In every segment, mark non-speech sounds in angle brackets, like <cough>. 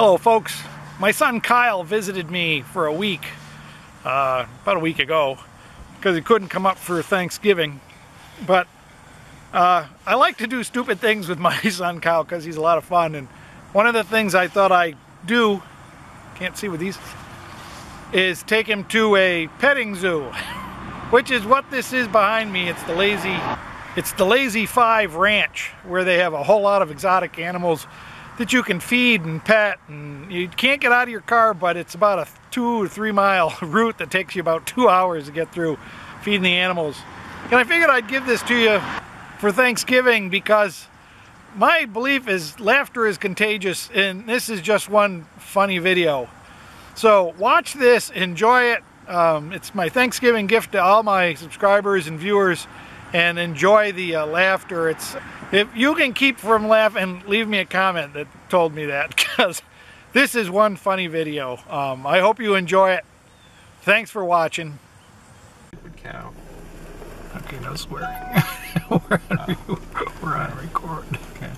Hello folks, my son Kyle visited me for a week, uh, about a week ago, because he couldn't come up for Thanksgiving. But uh, I like to do stupid things with <laughs> my son Kyle because he's a lot of fun. And one of the things I thought I'd do, can't see with these, is take him to a petting zoo, <laughs> which is what this is behind me. It's the Lazy, it's the Lazy Five Ranch, where they have a whole lot of exotic animals that you can feed and pet and you can't get out of your car but it's about a two or three mile <laughs> route that takes you about two hours to get through feeding the animals. And I figured I'd give this to you for Thanksgiving because my belief is laughter is contagious and this is just one funny video. So watch this enjoy it. Um, it's my Thanksgiving gift to all my subscribers and viewers and enjoy the uh, laughter it's if you can keep from laughing, leave me a comment that told me that <laughs> because this is one funny video. Um, I hope you enjoy it. Thanks for watching. Cow. Okay, no swearing. <laughs> we're, on, we're on record. Okay.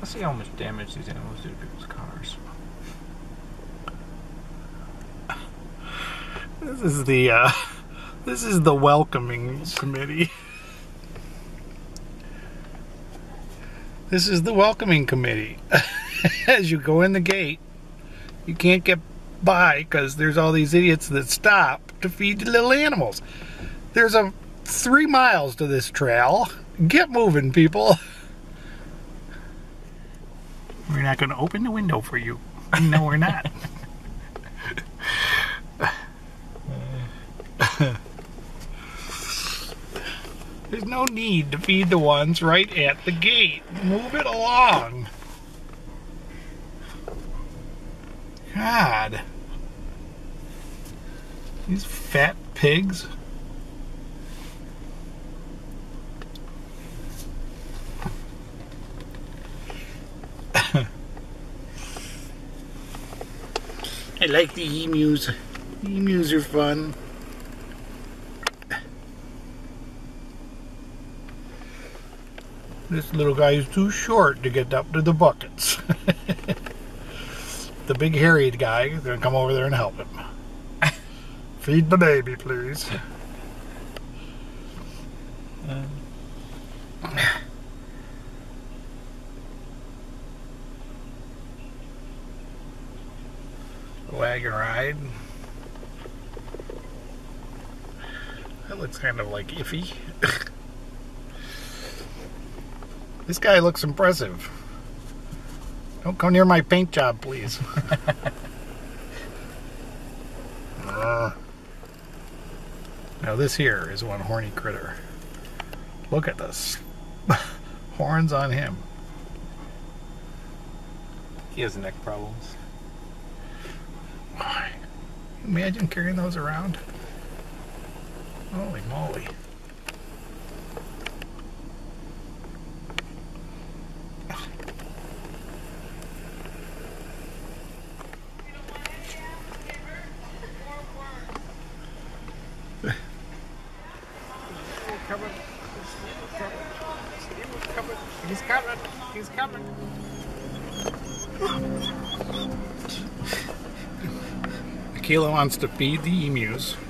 Let's see how much damage these animals do to people's cars. This is the uh, this is the welcoming committee. This is the welcoming committee. <laughs> As you go in the gate, you can't get by because there's all these idiots that stop to feed the little animals. There's a three miles to this trail. Get moving, people. <laughs> We're not going to open the window for you. No, we're not. <laughs> There's no need to feed the ones right at the gate. Move it along. God. These fat pigs. I like the emus. The emus are fun. This little guy is too short to get up to the buckets. <laughs> the big hairy guy is going to come over there and help him. <laughs> Feed the baby, please. Ride. That looks kind of like iffy. <coughs> This guy looks impressive. Don't come near my paint job, please. <laughs> uh, now this here is one horny critter. Look at this. <laughs> Horns on him. He has neck problems. Imagine carrying those around. Holy moly. He's coming. He's coming. <laughs> Akila wants to feed the emus. <laughs>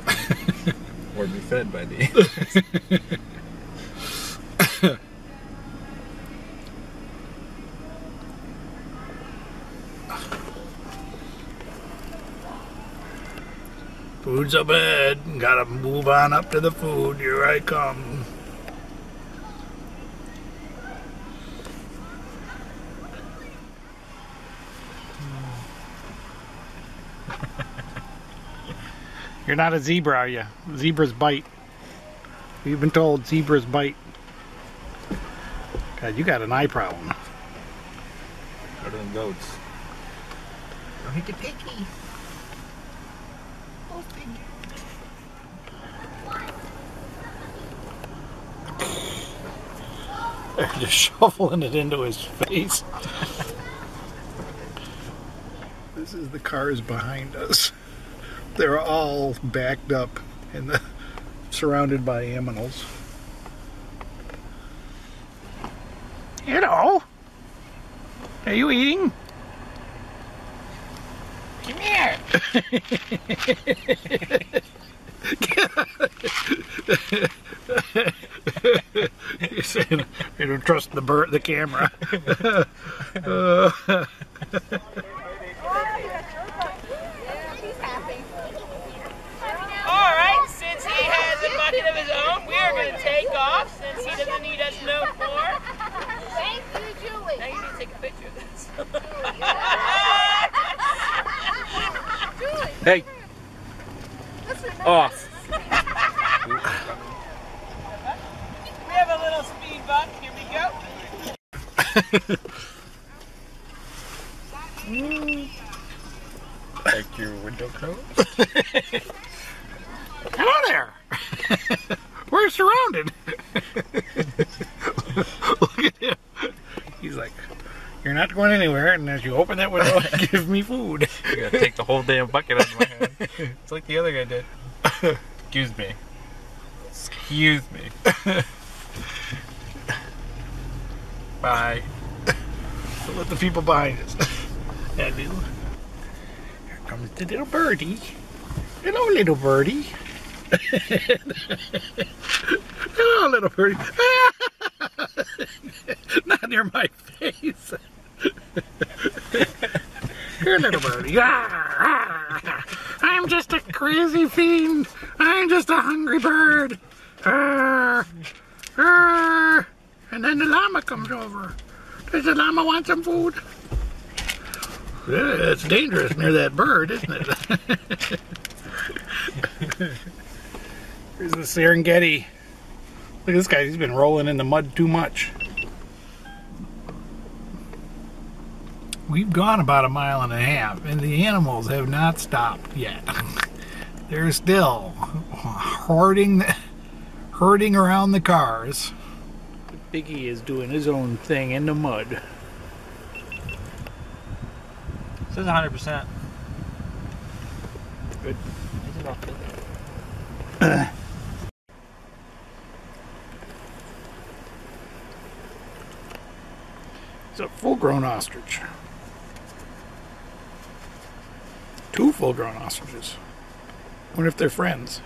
Or be fed by the. emus. Food's up ahead. Gotta move on up to the food. Here I come. You're not a zebra, are you? Zebras bite. You've been told zebras bite. God, you got an eye problem. Better than goats. Don't hit the piggy. Oh, piggy. They're just shoveling it into his face. this is the cars behind us. They're all backed up and the, surrounded by aminals. Hello. Are you eating? Come here. <laughs> You're saying you don't trust the bird, the camera. Uh, <laughs> <laughs> All right, since he has a bucket of his own, we are going to take off since he doesn't need us no more. Thank you, Julie. Now you need to take a picture of this. Julie. Hey. Off. We have a little speed bump. Here we go. Like your window coat. hello there. We're surrounded. <laughs> Look at him. He's like, you're not going anywhere unless you open that window and <laughs> give me food. You gotta take the whole damn bucket out of my hand. <laughs> It's like the other guy did. Excuse me. Excuse me. <laughs> Bye. So let the people behind us. Yeah, do. Here comes the little birdie. Hello, little birdie. Hello, little birdie. Not near my face. Here, little birdie. Ah, I'm just a crazy fiend. I'm just a hungry bird. Ah, ah. And then the llama comes over. Does the llama want some food? Yeah, it's dangerous near that bird, isn't it? <laughs> Here's the Serengeti. Look at this guy, he's been rolling in the mud too much. We've gone about a mile and a half, and the animals have not stopped yet. <laughs> They're still hoarding, herding around the cars. Biggie is doing his own thing in the mud. Says 100%. Good. It's about 50. It's a full-grown ostrich. Two full-grown ostriches. Wonder if they're friends.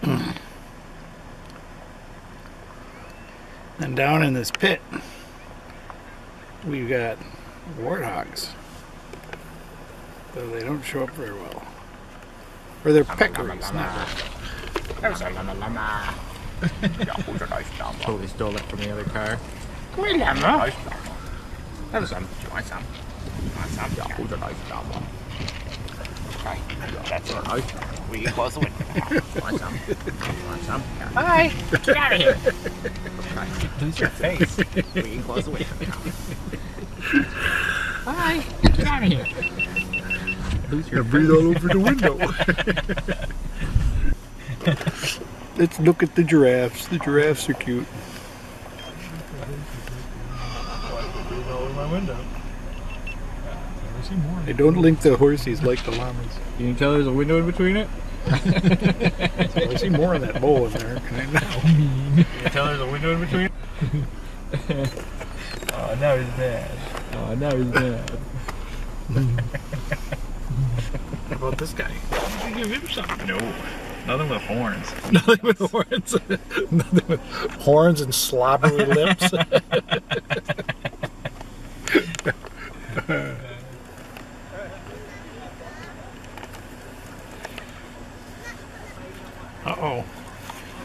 <clears throat> and down in this pit, we've got warthogs. Though they don't show up very well. Or they're peccaries, not Totally stole it from the other car. Come here, llama. Have some. Do you want some? Hold your nice down one. Okay, that's it. Nice. We close to it. Want some? Want some? Bye. Get out of here. Okay. Lose your face. We get close the window. Bye. Get out of here. Lose your breathe all over the window. Let's look at the giraffes. The giraffes are cute. Breathe all over my window. Never seen more. They don't link the horses like the llamas. You Can you tell there's a window in between it? <laughs> I see more of that bowl in there. now. Can you tell there's a window in between? It? <laughs> Oh, now he's mad. Oh, now he's mad. How about this guy? Did you give him something? No. Nothing with horns. <laughs> Nothing with horns. Nothing with horns and slobbery lips. Uh oh.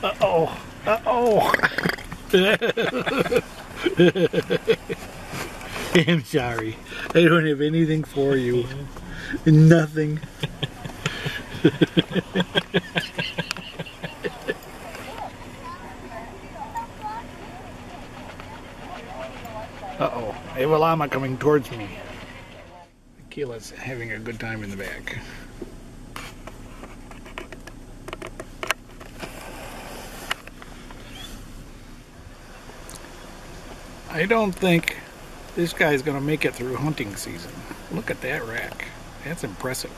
Uh oh. Uh oh. <laughs> I'm sorry. I don't have anything for you. Nothing. Uh oh. I have a llama coming towards me. Keela's having a good time in the back. I don't think this guy's gonna make it through hunting season. Look at that rack. That's impressive.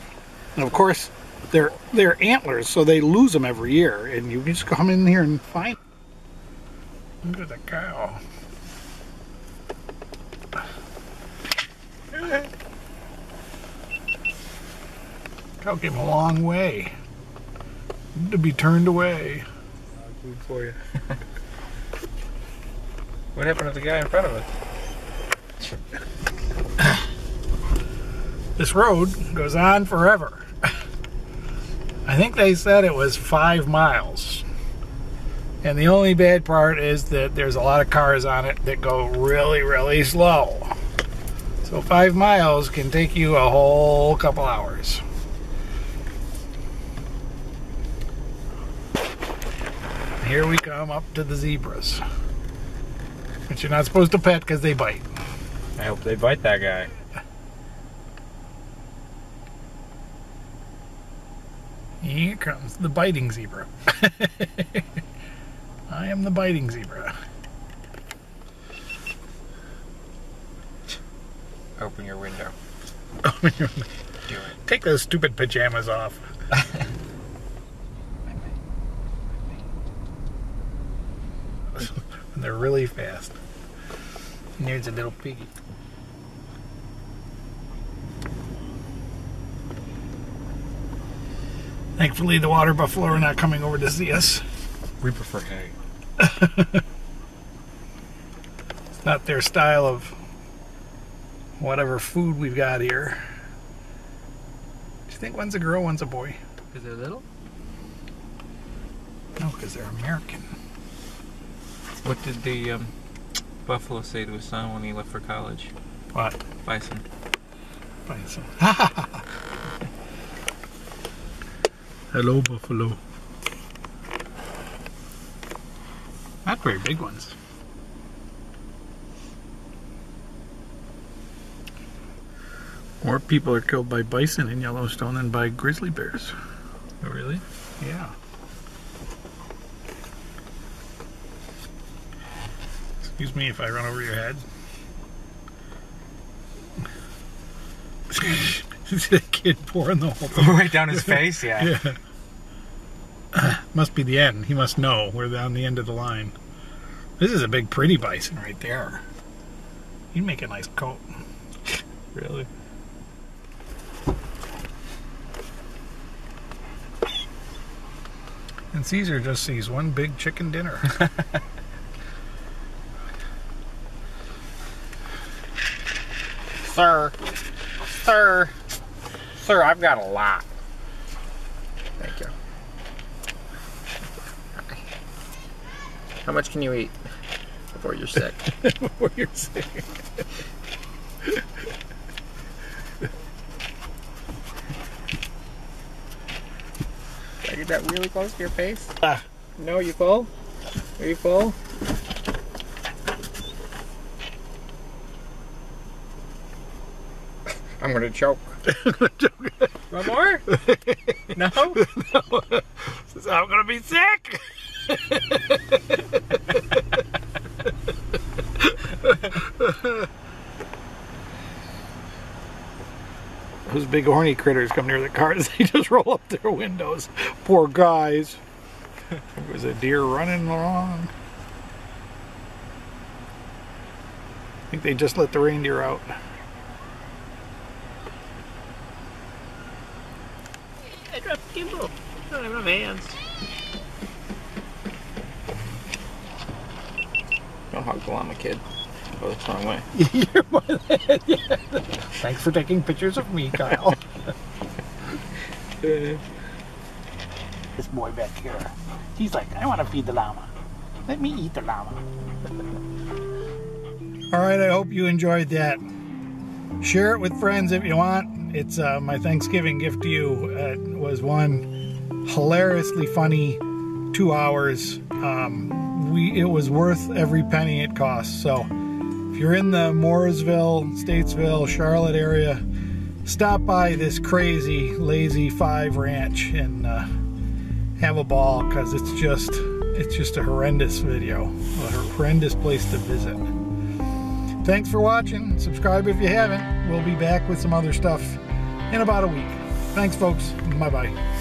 And of course, they're they're antlers, so they lose them every year, and you just come in here and find. Look at the cow. Cow came a long way to be turned away. Food for you. <laughs> what happened to the guy in front of us? <coughs> This road goes on forever. I think they said it was five miles. And the only bad part is that there's a lot of cars on it that go really, really slow. So five miles can take you a whole couple hours. Here we come up to the zebras. Which you're not supposed to pet because they bite. I hope they bite that guy. Here comes the biting zebra. <laughs> I am the biting zebra. Open your window. Do Do it. Take those stupid pajamas off. <laughs> They're really fast. And there's a little piggy. Thankfully, the water buffalo are not coming over to see us. We prefer hay. It's not their style of whatever food we've got here. Do you think one's a girl, one's a boy? Is it little? No, because they're American. What did the um, buffalo say to his son when he left for college? What? Bison. Bison. <laughs> Hello, buffalo. Not very big ones. More people are killed by bison in Yellowstone than by grizzly bears. Oh, really? Yeah. Excuse me if I run over your head. <laughs> That kid pouring the whole thing? <laughs> right down his <laughs> face, yeah. Yeah. <clears throat> must be the end. He must know we're on the end of the line. This is a big, pretty bison right there. He'd make a nice coat. Really? And Caesar just sees one big chicken dinner. Sir. Sir. Sir, I've got a lot. Thank you. How much can you eat before you're sick? <laughs> what you're saying. Did I get that really close to your face? Ah. No, you full? Are you full? <laughs> I'm gonna choke. One more? <laughs> no? Says, I'm gonna be sick. <laughs> Those big horny critters come near the cars, they just roll up their windows. Poor guys. There was a deer running along. I think they just let the reindeer out. I dropped the gimbal. I don't even have hands. Don't hug the llama, kid. Oh, Go the wrong way. <laughs> You're more than, yeah. Thanks for taking pictures of me, Kyle. <laughs> this boy back here, he's like, I want to feed the llama. Let me eat the llama. All right, I hope you enjoyed that. Share it with friends if you want. It's uh, my Thanksgiving gift to you. Uh, It was one hilariously funny two hours. Um, we it was worth every penny it cost. So if you're in the Mooresville, Statesville, Charlotte area, stop by this crazy lazy five ranch and uh, have a ball because it's just it's just a horrendous video, a horrendous place to visit. Thanks for watching. Subscribe if you haven't. We'll be back with some other stuff in about a week. Thanks, folks. Bye bye.